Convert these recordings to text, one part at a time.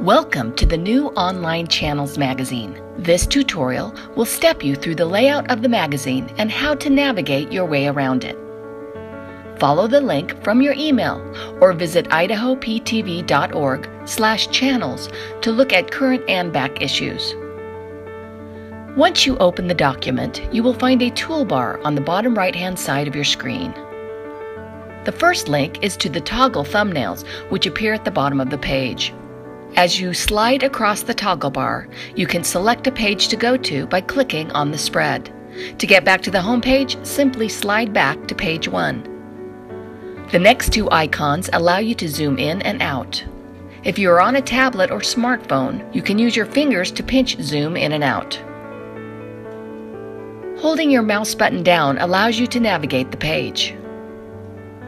Welcome to the new Online Channels magazine. This tutorial will step you through the layout of the magazine and how to navigate your way around it. Follow the link from your email or visit idahoptv.org slash channels to look at current and back issues. Once you open the document, you will find a toolbar on the bottom right-hand side of your screen. The first link is to the toggle thumbnails, which appear at the bottom of the page. As you slide across the toggle bar, you can select a page to go to by clicking on the spread. To get back to the home page, simply slide back to page 1. The next two icons allow you to zoom in and out. If you are on a tablet or smartphone, you can use your fingers to pinch zoom in and out. Holding your mouse button down allows you to navigate the page.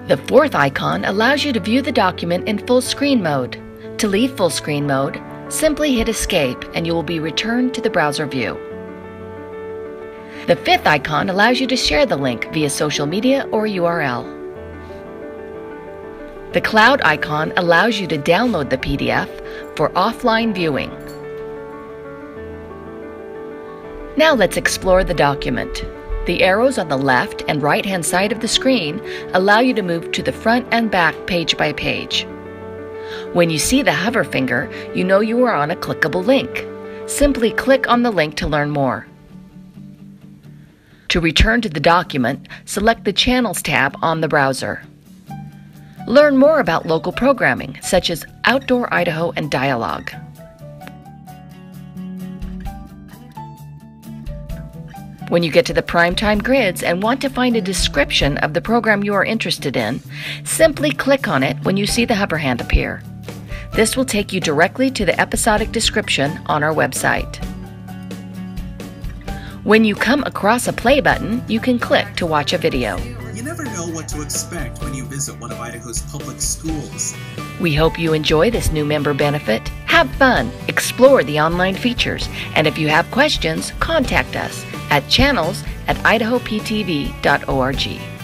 The fourth icon allows you to view the document in full screen mode. To leave full screen mode, simply hit escape and you will be returned to the browser view. The fifth icon allows you to share the link via social media or URL. The cloud icon allows you to download the PDF for offline viewing. Now let's explore the document. The arrows on the left and right hand side of the screen allow you to move to the front and back page by page. When you see the hover finger, you know you are on a clickable link. Simply click on the link to learn more. To return to the document, select the Channels tab on the browser. Learn more about local programming, such as Outdoor Idaho and Dialogue. When you get to the primetime grids and want to find a description of the program you are interested in, simply click on it when you see the hover hand appear. This will take you directly to the episodic description on our website. When you come across a play button, you can click to watch a video. You never know what to expect when you visit one of Idaho's public schools. We hope you enjoy this new member benefit. Have fun, explore the online features, and if you have questions, contact us at channels at idahoptv.org.